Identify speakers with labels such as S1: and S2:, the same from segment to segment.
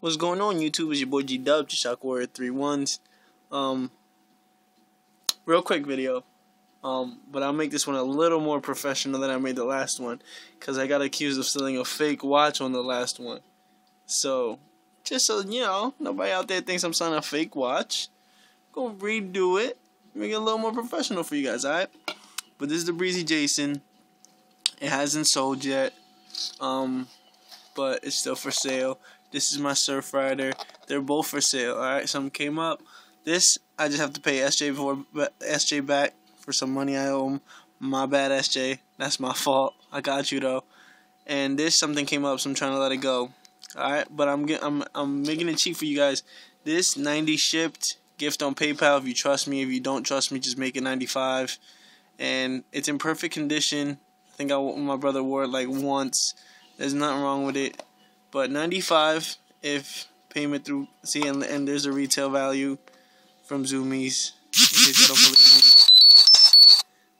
S1: What's going on, YouTube? It's your boy G Dub, Shock Warrior Three Ones. Um, real quick video. Um, but I'll make this one a little more professional than I made the last one, cause I got accused of selling a fake watch on the last one. So, just so you know, nobody out there thinks I'm selling a fake watch. Go redo it, make it a little more professional for you guys, alright? But this is the Breezy Jason. It hasn't sold yet. Um, but it's still for sale. This is my Surfrider. They're both for sale. All right, something came up. This I just have to pay SJ for SJ back for some money I owe him. My bad, SJ. That's my fault. I got you though. And this something came up, so I'm trying to let it go. All right, but I'm get, I'm I'm making it cheap for you guys. This 90 shipped gift on PayPal. If you trust me, if you don't trust me, just make it 95. And it's in perfect condition. I think I my brother wore it like once. There's nothing wrong with it. But 95 if payment through see and, and there's a retail value from Zumiez.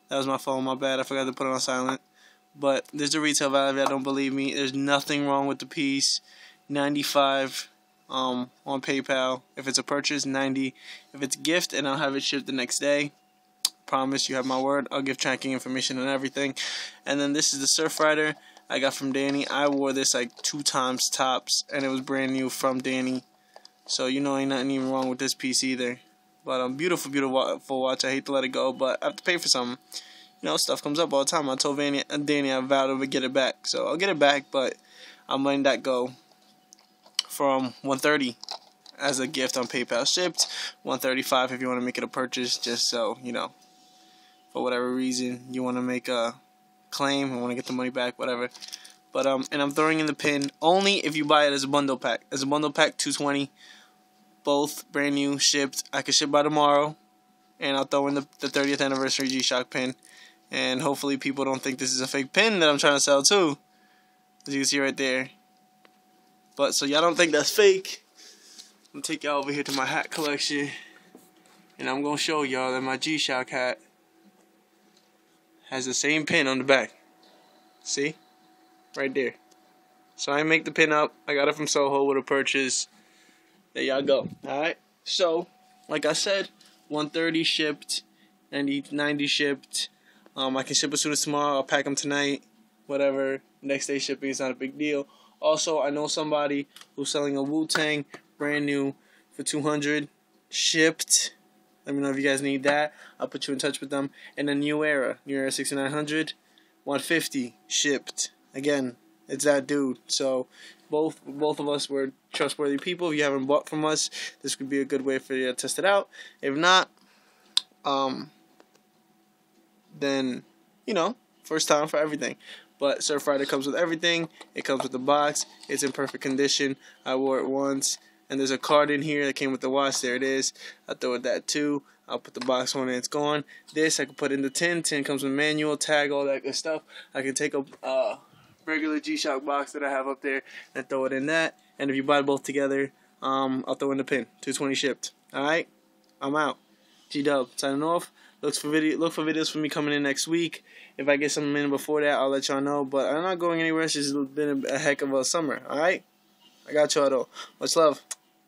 S1: That was my phone, my bad. I forgot to put it on silent. But there's a retail value. I don't believe me. There's nothing wrong with the piece. 95 um, on PayPal. If it's a purchase, 90. If it's a gift, and I'll have it shipped the next day. Promise you have my word. I'll give tracking information and everything. And then this is the Surfrider. I got from Danny. I wore this like two times tops, and it was brand new from Danny. So you know ain't nothing even wrong with this piece either. But um, beautiful, beautiful watch. I hate to let it go, but I have to pay for something. You know, stuff comes up all the time. I told Danny, Danny I vowed to get it back, so I'll get it back. But I'm letting that go from 130 as a gift on PayPal shipped. 135 if you want to make it a purchase, just so you know, for whatever reason you want to make a claim. I want to get the money back, whatever. But um, and I'm throwing in the pin only if you buy it as a bundle pack. As a bundle pack, 220, both brand new, shipped. I can ship by tomorrow, and I'll throw in the, the 30th anniversary G-Shock pin. And hopefully people don't think this is a fake pin that I'm trying to sell too. As you can see right there. But so y'all don't think that's fake. I'm gonna take y'all over here to my hat collection. And I'm gonna show y'all that my G-Shock hat has the same pin on the back. See? Right there. So I make the pin up. I got it from Soho with a purchase. There y'all go. Alright? So, like I said, 130 shipped, 90, 90 shipped. Um, I can ship as soon as tomorrow. I'll pack them tonight. Whatever. Next day shipping is not a big deal. Also, I know somebody who's selling a Wu Tang brand new for 200 shipped. Let me know if you guys need that. I'll put you in touch with them. And a New Era, New Era 6900, 150 shipped. Again, it's that dude. So both both of us were trustworthy people. If you haven't bought from us, this could be a good way for you to test it out. If not, um, then you know, first time for everything. But Surfrider comes with everything. It comes with the box. It's in perfect condition. I wore it once. And there's a card in here that came with the watch. There it is. I it that too. I'll put the box on and it's gone. This I can put in the tin. Tin comes with manual, tag, all that good stuff. I can take a uh, regular G-Shock box that I have up there and throw it in that. And if you buy both together, um, I'll throw in the pin. 220 shipped. Alright? I'm out. G-Dub signing off. Looks for video look for videos for me coming in next week. If I get something in before that, I'll let y'all know. But I'm not going anywhere. It's just been a, heck of a summer. Alright? I got y'all though. Much love.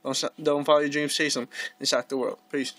S1: Don't, don't follow your dreams, chase them, and shock the world. Peace.